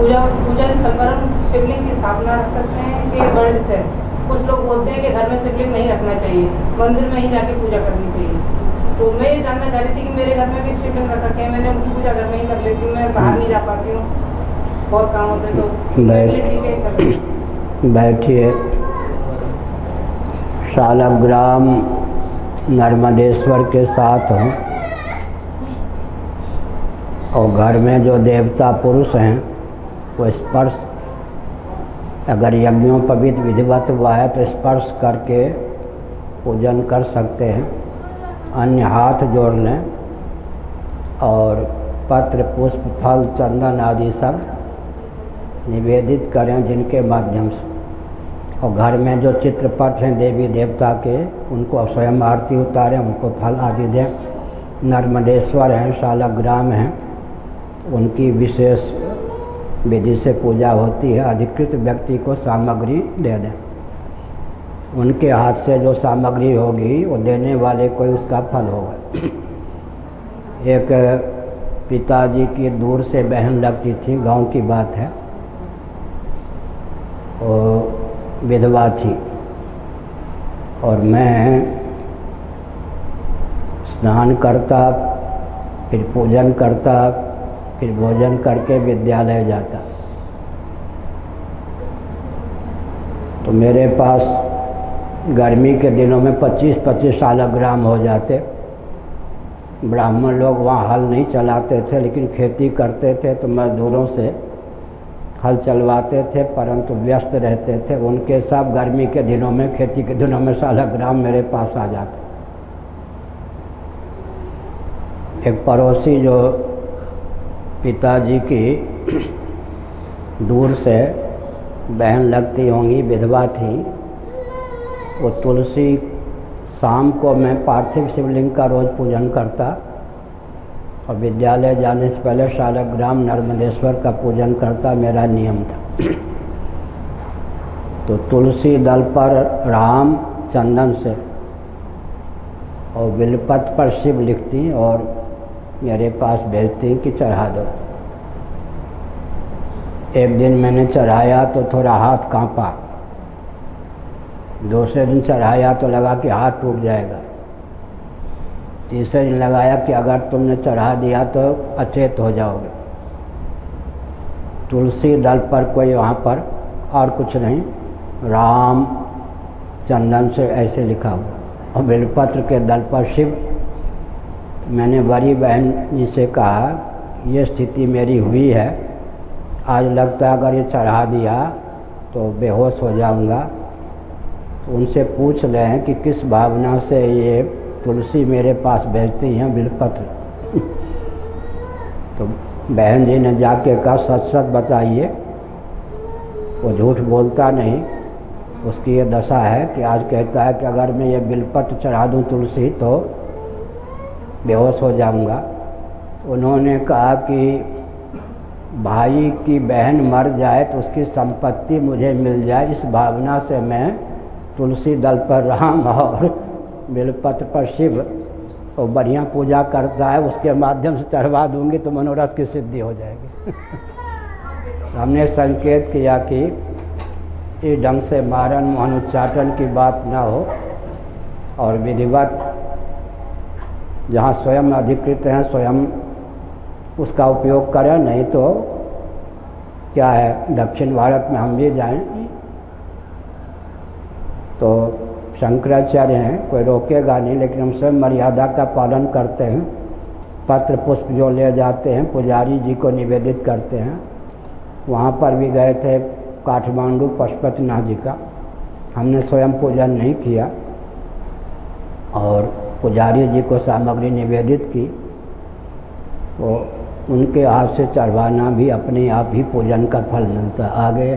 पूजा पूजन संवरण शिवलिंग की स्थापना रख सकते हैं कि वर्णित है कुछ लोग बोलते हैं कि घर में शिवलिंग नहीं रखना चाहिए मंदिर में ही जाके पूजा करनी चाहिए। तो मैं ये जानना चाह रही थी कि मेरे घर में भी शिवलिंग रख सकते हैं मैंने उनकी पूजा घर में ही कर लेती हूँ मैं बाहर नहीं जा पाती हूँ। बहुत काम होते हैं तो बैठिए। शालग्राम नर्मदेश्वर के साथ हूँ। और घर में जो देवता पुरुष हैं वो स्पर्श। अगर यज्ञोपवित विधिवत हुआ है तो स्पर्श करके पूजन कर सकते हैं। अन्य हाथ जोड़ लें और पत्र, पुष्प, फल, चंदन आदि सब निवेदित करें जिनके माध्यम से। और घर में जो चित्रपट हैं, देवी देवता के, उनको स्वयं आरती उतारें, उनको फल आदि दें। नर्मदेश्वर हैं, शालाग्राम हैं, उनकी विशेष विधि से पूजा होती है, अधिकृत व्यक्ति को सामग्री दे दें। उनके हाथ से जो सामग्री होगी, वो देने वाले को उसका फल होगा। एक पिताजी की दूर से बहन लगती थी, गाँव की बात है। वो विधवा थी। और मैं स्नान करता, फिर पूजन करता फिर भोजन करके विद्यालय जाता। तो मेरे पास गर्मी के दिनों में 25-25 साल ग्राम हो जाते। ब्राह्मण लोग वहाँ हल नहीं चलाते थे, लेकिन खेती करते थे तो मजदूरों से हल चलवाते थे, परंतु व्यस्त रहते थे। उनके सब गर्मी के दिनों में, खेती के दिनों में सालग्राम मेरे पास आ जाते। एक पड़ोसी जो पिताजी की दूर से बहन लगती होंगी, विधवा थी। वो तुलसी शाम को मैं पार्थिव शिवलिंग का रोज़ पूजन करता और विद्यालय जाने से पहले शालग्राम नर्मदेश्वर का पूजन करता, मेरा नियम था। तो तुलसी दल पर राम चंदन से और बिलपत पर शिव लिखती और मेरे पास भेजती कि चढ़ा दो। एक दिन मैंने चढ़ाया तो थोड़ा हाथ कांपा। दूसरे दिन चढ़ाया तो लगा कि हाथ टूट जाएगा। तीसरे दिन लगाया कि अगर तुमने चढ़ा दिया तो अचेत हो जाओगे। तुलसी दल पर कोई वहाँ पर और कुछ नहीं। राम चंदन से ऐसे लिखा हुआ। और बेलपत्र के दल पर शिव मैंने बड़ी बहन जी से कहा, ये स्थिति मेरी हुई है। आज लगता है अगर ये चढ़ा दिया तो बेहोश हो जाऊँगा। तो उनसे पूछ लें कि किस भावना से ये तुलसी मेरे पास भेजती हैं बिलपत्र। तो बहन जी ने जाके कहा, सच सच बताइए। वो झूठ बोलता नहीं। उसकी ये दशा है कि आज कहता है कि अगर मैं ये बिलपत्र चढ़ा दूँ तुलसी तो बेहोश हो जाऊँगा। उन्होंने कहा कि भाई की बहन मर जाए तो उसकी संपत्ति मुझे मिल जाए, इस भावना से मैं तुलसी दल पर राम और बेलपत्र पर शिव और बढ़िया पूजा करता है, उसके माध्यम से चढ़वा दूँगी तो मनोरथ की सिद्धि हो जाएगी। हमने संकेत किया कि इस ढंग से मारन मोहन उच्चाटन की बात ना हो और विधिवत जहाँ स्वयं अधिकृत हैं, स्वयं उसका उपयोग करें, नहीं तो क्या है, दक्षिण भारत में हम भी जाएँ। तो शंकराचार्य हैं, कोई रोकेगा नहीं, लेकिन हम स्वयं मर्यादा का पालन करते हैं। पत्र पुष्प जो ले जाते हैं, पुजारी जी को निवेदित करते हैं। वहाँ पर भी गए थे काठमांडू पशुपतिनाथ जी का। हमने स्वयं पूजन नहीं किया। और पुजारी जी को सामग्री निवेदित की तो उनके हाथ से चढ़वाना भी अपने आप ही पूजन का फल मिलता आगे